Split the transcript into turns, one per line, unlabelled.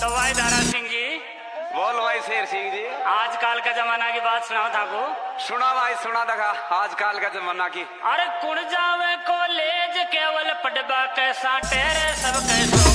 तो भाई दारा सिंह जी।
बोल भाई शेर सिंह जी।
आजकल का जमाना की बात सुनाओ था को
सुना भाई सुना दगा आजकल का जमाना की।
अरे कुण जावे कॉलेज केवल पढ़वा कैसा टेरे सब
कैसा।